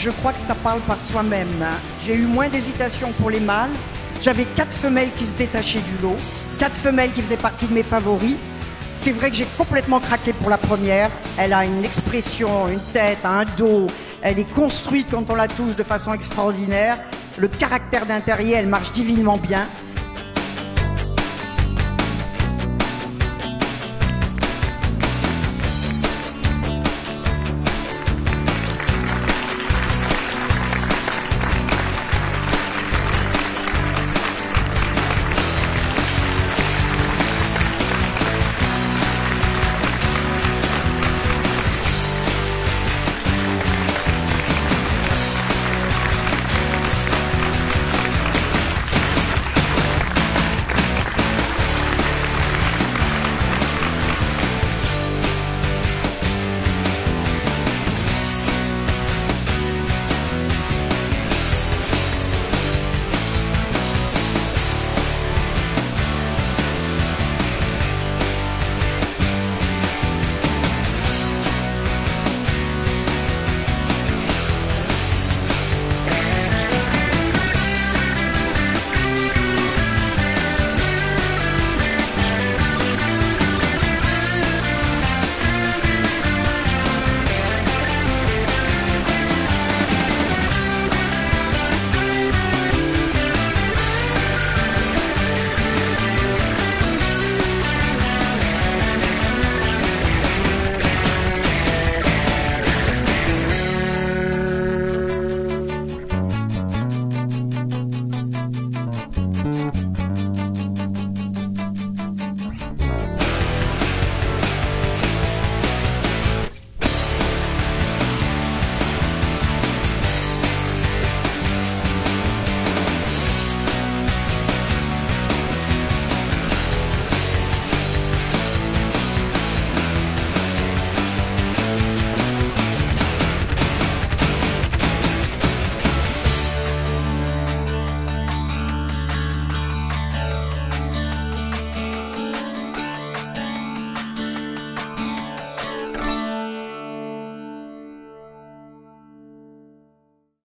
je crois que ça parle par soi-même. Hein. J'ai eu moins d'hésitation pour les mâles. J'avais quatre femelles qui se détachaient du lot, quatre femelles qui faisaient partie de mes favoris. C'est vrai que j'ai complètement craqué pour la première. Elle a une expression, une tête, un dos. Elle est construite quand on la touche de façon extraordinaire. Le caractère d'intérieur, elle marche divinement bien.